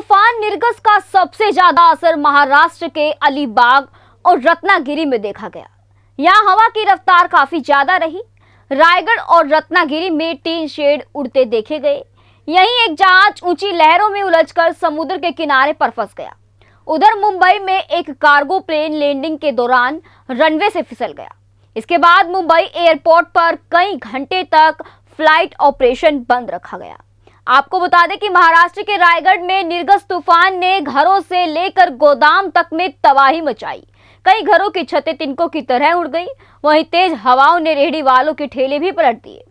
तूफ़ान निर्गस का सबसे ज़्यादा असर महाराष्ट्र के अलीबाग और रत्नागिरी में देखा गया। यहाँ हवा की रफ्तार काफ़ी ज़्यादा रही। रायगढ़ और रत्नागिरी में टीन शेड उड़ते देखे गए। यहीं एक जहाज़ ऊँची लहरों में उलझकर समुद्र के किनारे पर फंस गया। उधर मुंबई में एक कार्गो प्लेन लैंडिंग के दौरान रनवे से फिसल गया। इसके बाद मुंबई एयरपोर्ट पर कई घंटे तक फ़्लाइट ऑपरेशन बंद रखा गया। आपको बता दें कि महाराष्ट्र के रायगढ़ में निर्गस तूफ़ान ने घरों से लेकर गोदाम तक में तबाही मचाई। कई घरों की छतें तिनकों की तरह उड़ गई। वहीं तेज हवाओं ने रेहड़ी वालों के ठेले भी पलट दिए।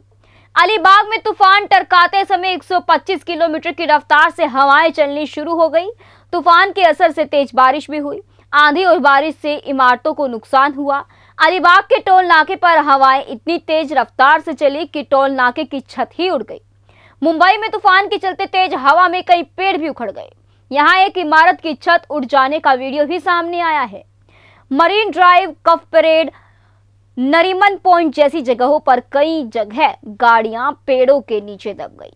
अलीबाग में तूफ़ान टरकाते समय 125 किलोमीटर की रफ्तार से हवाएँ चलनी शुरू हो गई। तूफ़ान के असर से तेज बारिश भी हुई। आंधी और बारिश से इमारतों को नुकसान हुआ। अलीबाग के टोल नाके पर हवाएँ इतनी तेज रफ्तार से चली कि टोल नाके की छत ही उड़ गई। मुंबई में तूफ़ान के चलते तेज हवा में कई पेड़ भी उखड़ गए। यहाँ एक इमारत की छत उड़ जाने का वीडियो भी सामने आया है। Marine Drive, Cuff Parade, Nariman Point जैसी जगहों पर कई जगह गाड़ियाँ पेड़ों के नीचे दब गई।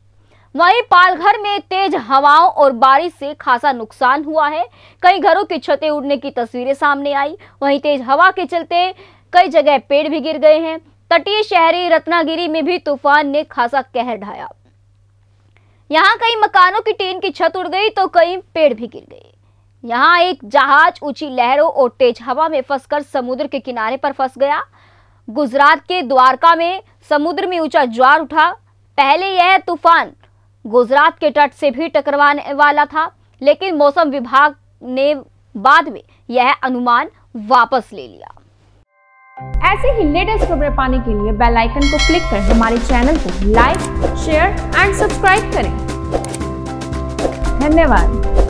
वहीं पालघर में तेज हवाओं और बारिश से खासा नुकसान हुआ है। कई घरों की छतें उड़ने की तस्वीरें सामने आई। वहीं तेज हवा के चलते कई जगह पेड़ भी गिर गए हैं। तटीय शहरी रत्नागिरी में भी तूफ़ान ने खासा कहर ढाया। यहाँ कई मकानों की टीन की छत उड़ गई तो कई पेड़ भी गिर गए। यहाँ एक जहाज़ ऊँची लहरों और तेज हवा में फंसकर समुद्र के किनारे पर फंस गया। गुजरात के द्वारका में समुद्र में ऊँचा ज्वार उठा। पहले यह तूफ़ान गुजरात के तट से भी टकराने वाला था, लेकिन मौसम विभाग ने बाद में यह अनुमान वापस ले लिया। ऐसे ही लेटेस्ट खबरें पाने के लिए बेल आइकन को क्लिक कर हमारे चैनल को लाइक, शेयर एंड सब्सक्राइब करें। धन्यवाद।